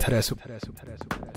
interesu. interesu, interesu, interesu.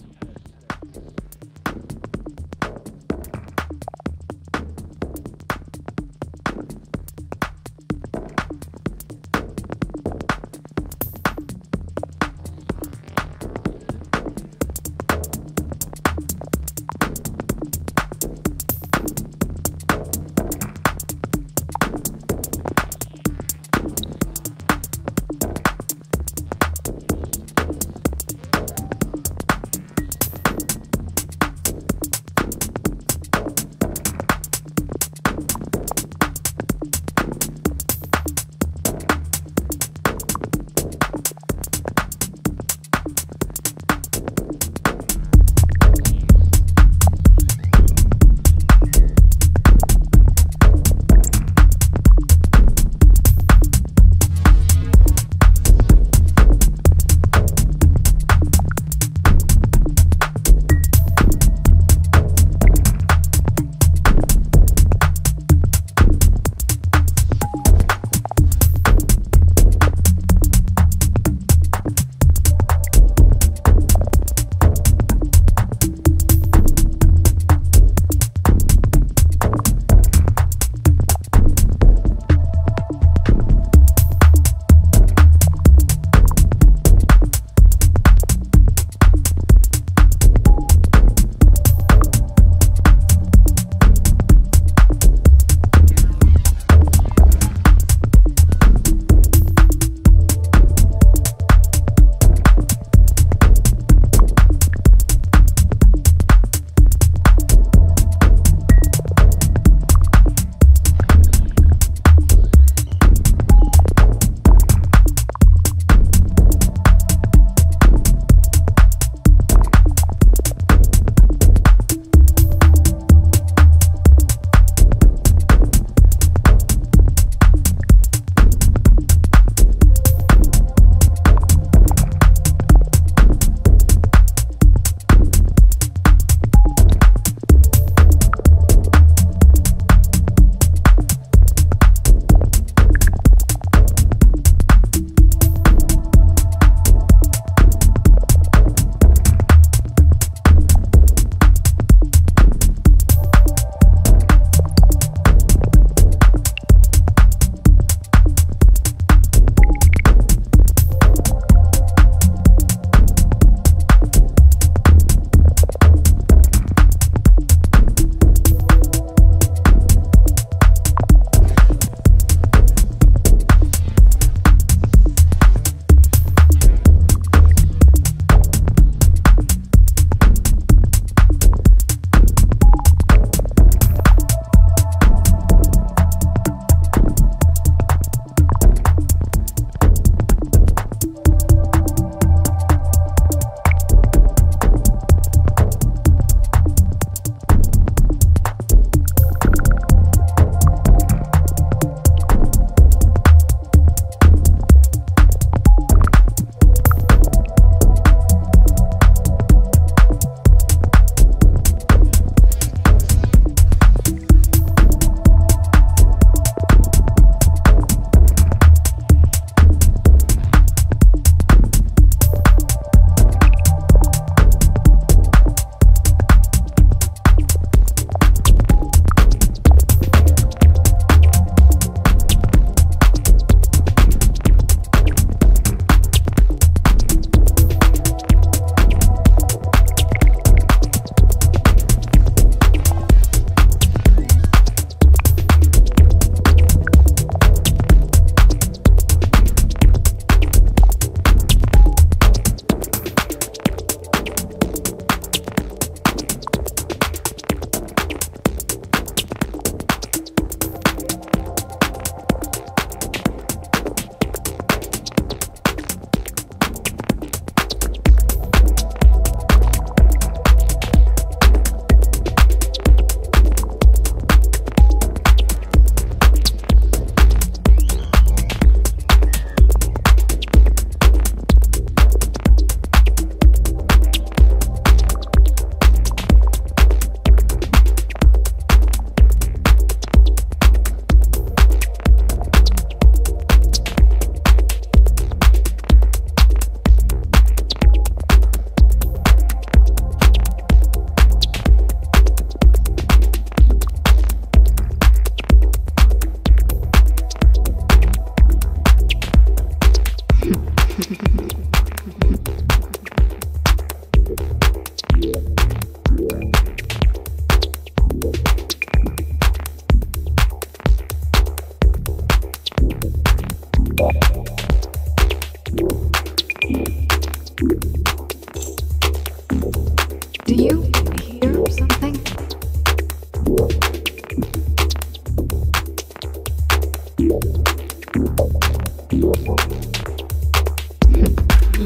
You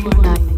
are not.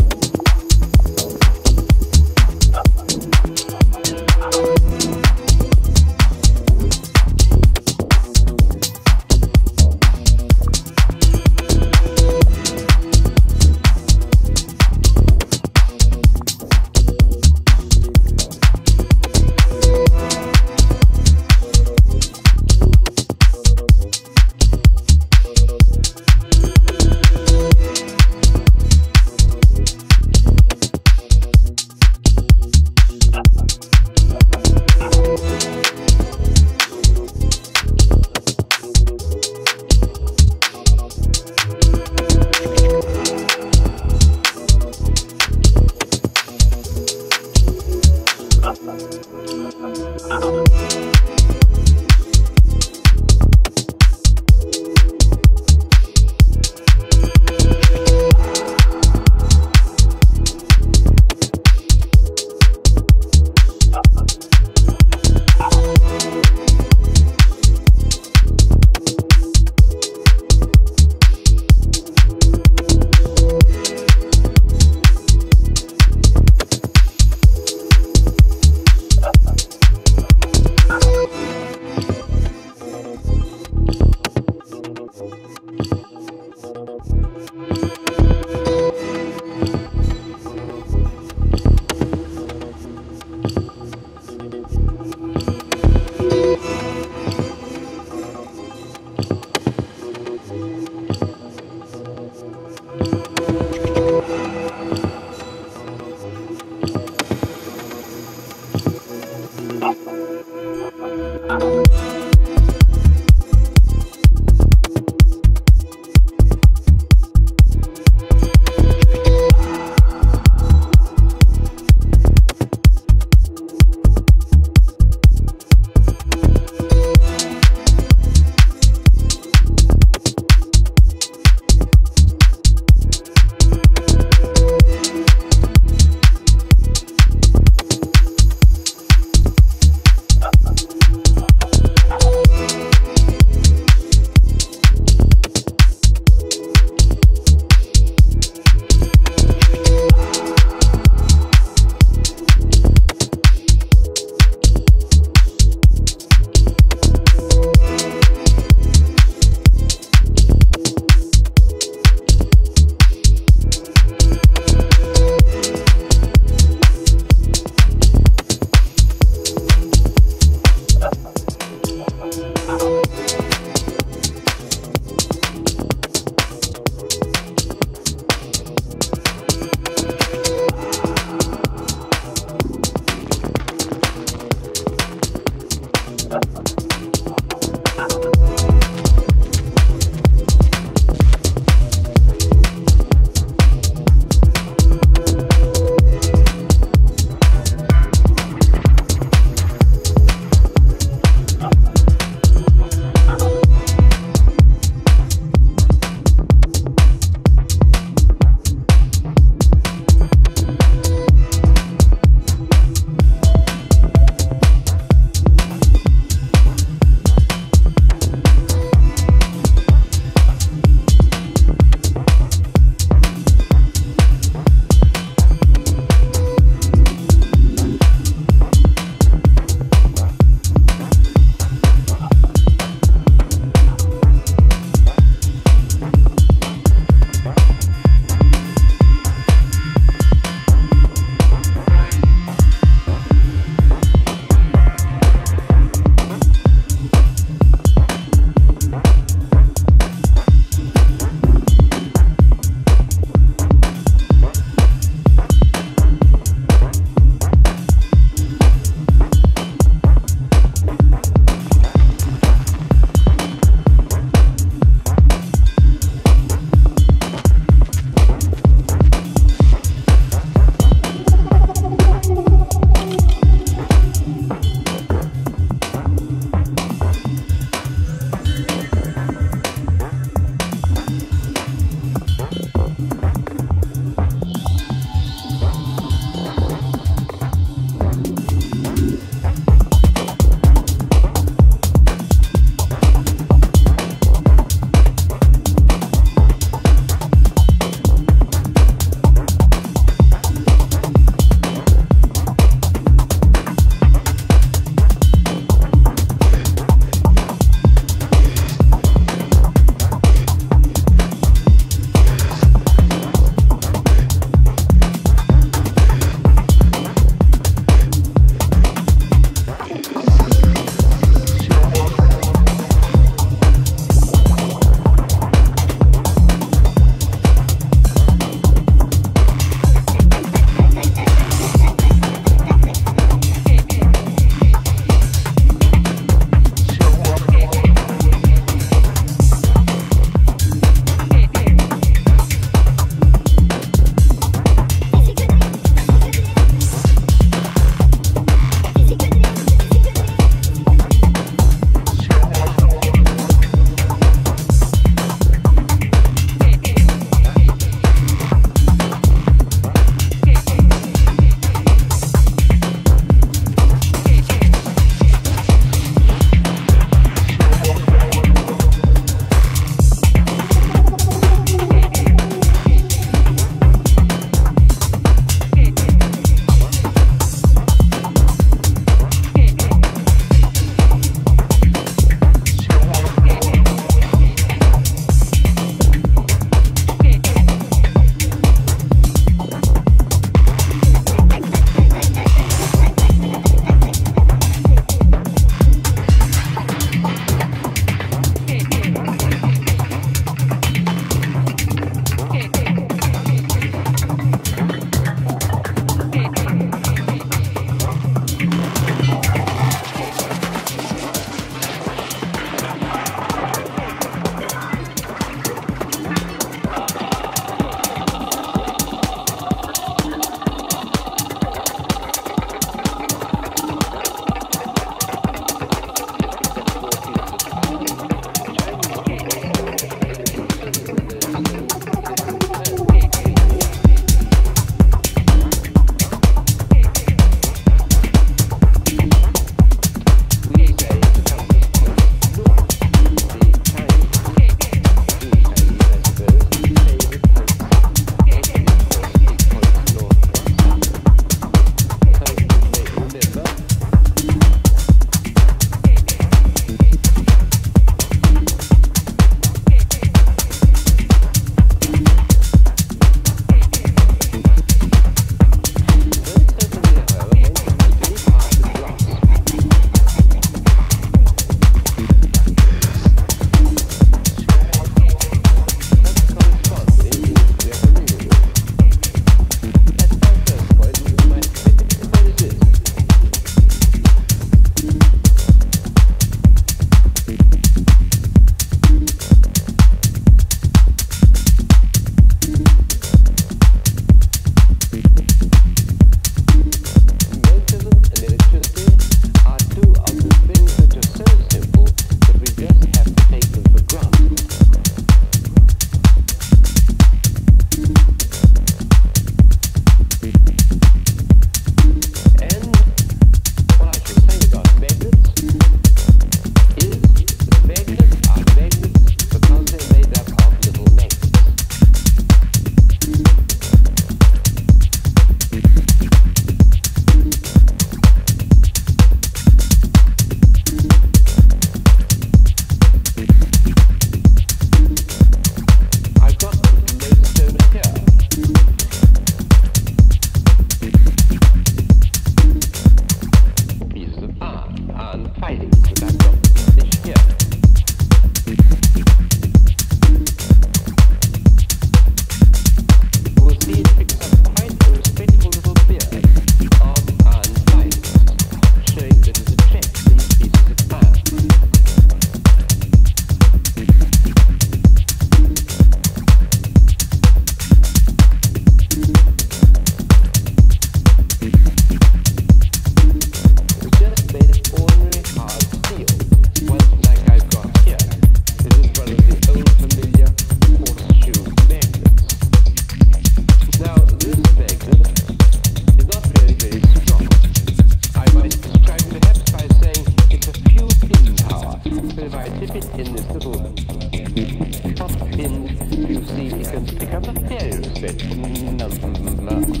definition of, of, of,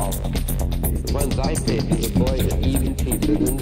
of, of I say to avoid even people